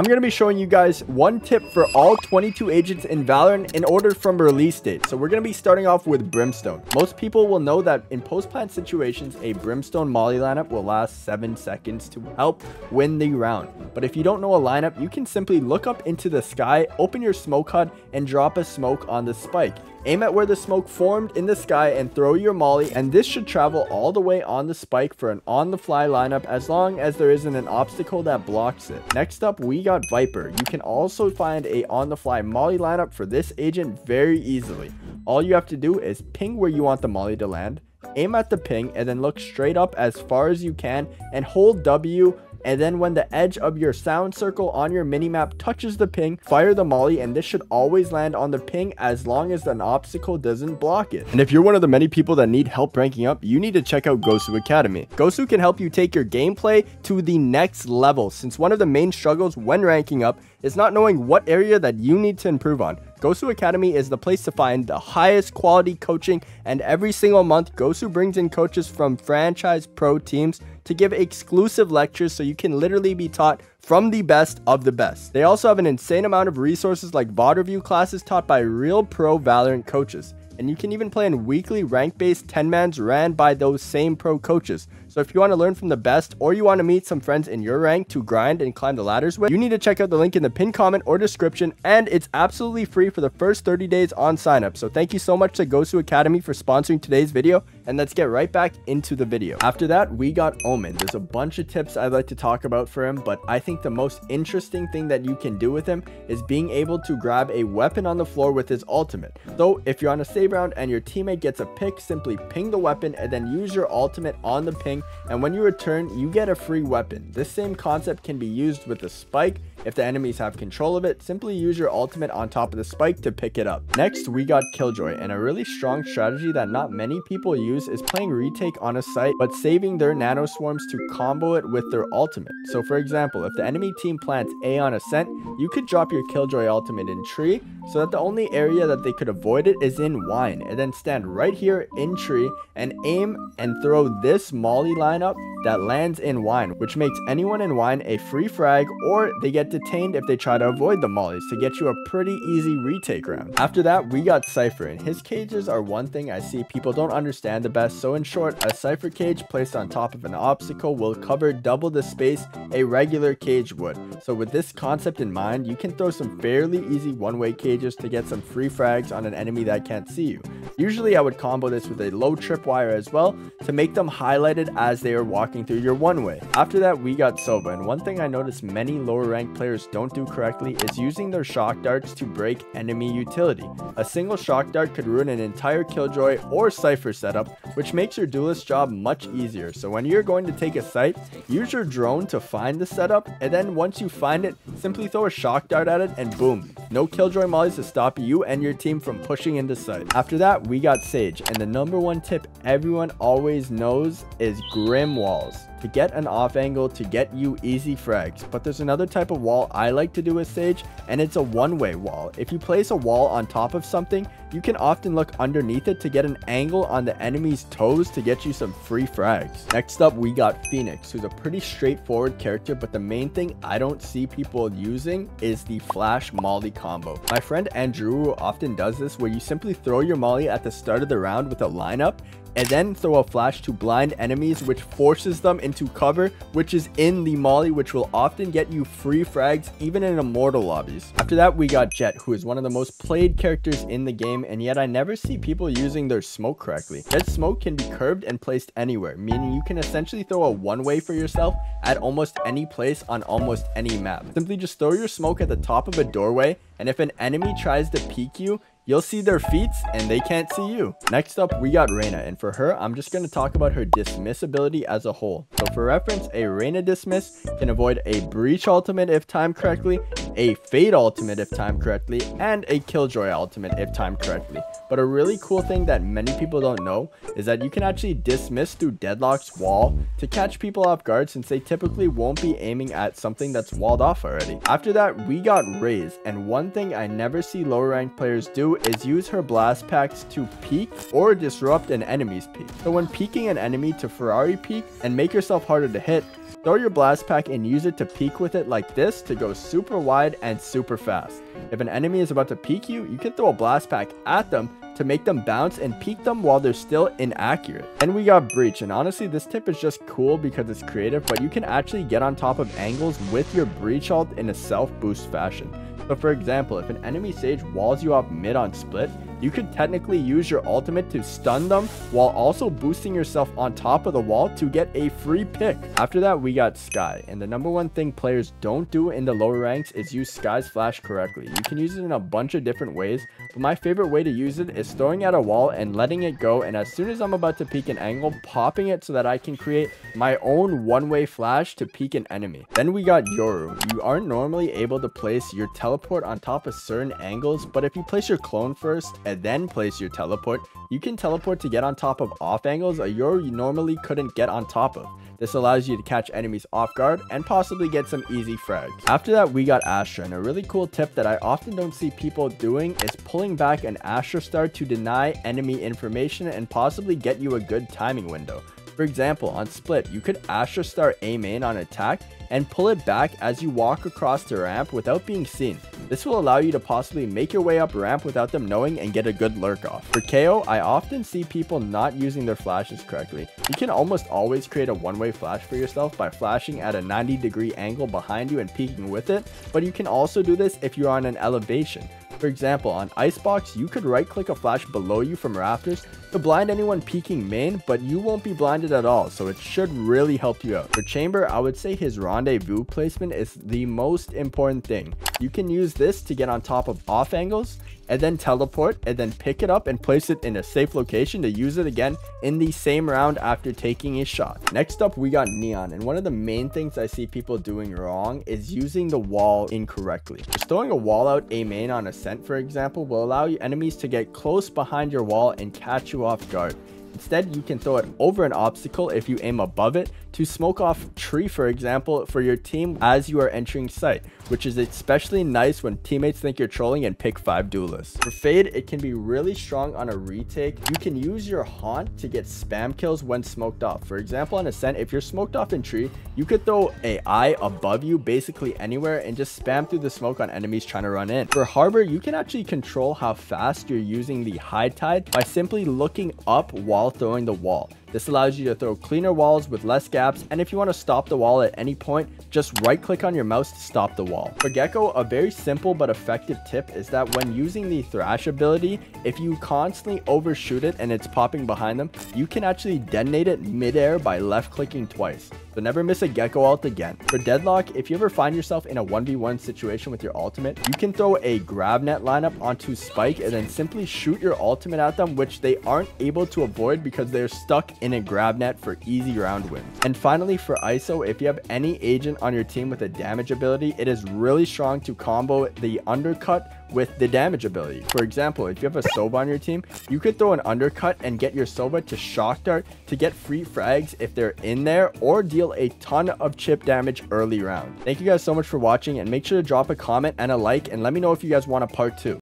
I'm going to be showing you guys one tip for all 22 agents in Valorant in order from release date. So we're going to be starting off with Brimstone. Most people will know that in post-plant situations, a Brimstone Molly lineup will last 7 seconds to help win the round. But if you don't know a lineup, you can simply look up into the sky, open your smoke HUD, and drop a smoke on the spike. Aim at where the smoke formed in the sky and throw your molly and this should travel all the way on the spike for an on the fly lineup as long as there isn't an obstacle that blocks it. Next up we got Viper. You can also find a on the fly molly lineup for this agent very easily. All you have to do is ping where you want the molly to land, aim at the ping and then look straight up as far as you can and hold W and then when the edge of your sound circle on your minimap touches the ping, fire the molly and this should always land on the ping as long as an obstacle doesn't block it. And if you're one of the many people that need help ranking up, you need to check out Gosu Academy. Gosu can help you take your gameplay to the next level since one of the main struggles when ranking up is not knowing what area that you need to improve on. Gosu Academy is the place to find the highest quality coaching, and every single month, Gosu brings in coaches from franchise pro teams to give exclusive lectures so you can literally be taught from the best of the best. They also have an insane amount of resources like VOD review classes taught by real pro Valorant coaches. And you can even play in weekly rank-based 10-mans ran by those same pro coaches. So if you want to learn from the best or you want to meet some friends in your rank to grind and climb the ladders with, you need to check out the link in the pinned comment or description and it's absolutely free for the first 30 days on sign up. So thank you so much to Gosu Academy for sponsoring today's video and let's get right back into the video. After that, we got Omen. There's a bunch of tips I'd like to talk about for him, but I think the most interesting thing that you can do with him is being able to grab a weapon on the floor with his ultimate. So if you're on a save round and your teammate gets a pick, simply ping the weapon and then use your ultimate on the ping and when you return, you get a free weapon. This same concept can be used with the spike. If the enemies have control of it, simply use your ultimate on top of the spike to pick it up. Next, we got Killjoy, and a really strong strategy that not many people use is playing retake on a site, but saving their nano swarms to combo it with their ultimate. So for example, if the enemy team plants A on ascent, you could drop your Killjoy ultimate in tree, so that the only area that they could avoid it is in wine, and then stand right here in tree and aim and throw this molly lineup that lands in wine, which makes anyone in wine a free frag or they get detained if they try to avoid the mollies to get you a pretty easy retake round. After that, we got Cypher and his cages are one thing I see people don't understand the best. So in short, a Cypher cage placed on top of an obstacle will cover double the space a regular cage would. So with this concept in mind, you can throw some fairly easy one-way cages to get some free frags on an enemy that can't see you. Usually I would combo this with a low tripwire as well to make them highlighted as they are walking through your one way. After that we got Sova and one thing I noticed many lower ranked players don't do correctly is using their shock darts to break enemy utility. A single shock dart could ruin an entire killjoy or cypher setup which makes your duelist job much easier. So when you're going to take a site, use your drone to find the setup and then once you find it, simply throw a shock dart at it and boom, no killjoy mollies to stop you and your team from pushing into site. After that, we got Sage, and the number one tip everyone always knows is Grim Walls to get an off angle to get you easy frags. But there's another type of wall I like to do with Sage, and it's a one-way wall. If you place a wall on top of something, you can often look underneath it to get an angle on the enemy's toes to get you some free frags. Next up, we got Phoenix, who's a pretty straightforward character, but the main thing I don't see people using is the flash molly combo. My friend Andrew often does this where you simply throw your molly at the start of the round with a lineup and then throw a flash to blind enemies which forces them into cover which is in the molly which will often get you free frags even in immortal lobbies. After that we got Jett who is one of the most played characters in the game and yet I never see people using their smoke correctly. Jett's smoke can be curved and placed anywhere meaning you can essentially throw a one way for yourself at almost any place on almost any map. Simply just throw your smoke at the top of a doorway and if an enemy tries to peek you, You'll see their feet and they can't see you. Next up, we got Reyna, and for her, I'm just going to talk about her dismiss ability as a whole. So for reference, a Reyna dismiss can avoid a breach ultimate if timed correctly, a Fade ultimate if timed correctly, and a Killjoy ultimate if timed correctly. But a really cool thing that many people don't know is that you can actually dismiss through Deadlock's wall to catch people off guard since they typically won't be aiming at something that's walled off already. After that, we got Raze, and one thing I never see lower ranked players do is use her blast packs to peek or disrupt an enemy's peek. So when peeking an enemy to Ferrari peek and make yourself harder to hit, Throw your blast pack and use it to peek with it like this to go super wide and super fast. If an enemy is about to peek you, you can throw a blast pack at them to make them bounce and peek them while they're still inaccurate. And we got Breach, and honestly this tip is just cool because it's creative, but you can actually get on top of angles with your Breach ult in a self-boost fashion. So for example, if an enemy sage walls you off mid on split, you could technically use your ultimate to stun them while also boosting yourself on top of the wall to get a free pick. After that, we got Skye. And the number one thing players don't do in the lower ranks is use Skye's flash correctly. You can use it in a bunch of different ways, but my favorite way to use it is throwing at a wall and letting it go. And as soon as I'm about to peek an angle, popping it so that I can create my own one-way flash to peek an enemy. Then we got Yoru. You aren't normally able to place your teleport on top of certain angles, but if you place your clone first and then place your teleport, you can teleport to get on top of off angles a Yoru you normally couldn't get on top of. This allows you to catch enemies off guard and possibly get some easy frags. After that, we got Astra, and a really cool tip that I often don't see people doing is pulling back an Astra Star to deny enemy information and possibly get you a good timing window. For example, on split, you could Astra Star A main on attack and pull it back as you walk across the ramp without being seen. This will allow you to possibly make your way up ramp without them knowing and get a good lurk off. For KAY/O, I often see people not using their flashes correctly. You can almost always create a one-way flash for yourself by flashing at a 90 degree angle behind you and peeking with it, but you can also do this if you're on an elevation. For example, on Icebox, you could right click a flash below you from rafters to blind anyone peeking main, but you won't be blinded at all, so it should really help you out. For Chamber, I would say his rendezvous placement is the most important thing. You can use this to get on top of off angles, and then teleport and then pick it up and place it in a safe location to use it again in the same round after taking a shot. Next up, we got Neon. And one of the main things I see people doing wrong is using the wall incorrectly. Just throwing a wall out A main on Ascent, for example, will allow enemies to get close behind your wall and catch you off guard. Instead, you can throw it over an obstacle if you aim above it to smoke off tree, for example, for your team as you are entering site, which is especially nice when teammates think you're trolling and pick 5 duelists. For Fade, it can be really strong on a retake. You can use your Haunt to get spam kills when smoked off. For example, on Ascent, if you're smoked off in tree, you could throw a eye above you basically anywhere and just spam through the smoke on enemies trying to run in. For Harbor, you can actually control how fast you're using the high tide by simply looking up while while throwing the wall. This allows you to throw cleaner walls with less gaps, and if you want to stop the wall at any point, just right click on your mouse to stop the wall. For Gekko, a very simple but effective tip is that when using the Thrash ability, if you constantly overshoot it and it's popping behind them, you can actually detonate it midair by left clicking twice. So never miss a Gekko ult again. For Deadlock, if you ever find yourself in a 1v1 situation with your ultimate, you can throw a grab net lineup onto Spike and then simply shoot your ultimate at them, which they aren't able to avoid because they're stuck in a grab net for easy round wins. And finally, for Iso, if you have any agent on your team with a damage ability, it is really strong to combo the undercut with the damage ability. For example, if you have a Sova on your team, you could throw an undercut and get your Sova to shock dart to get free frags if they're in there or deal a ton of chip damage early round. Thank you guys so much for watching and make sure to drop a comment and a like and let me know if you guys want a part two.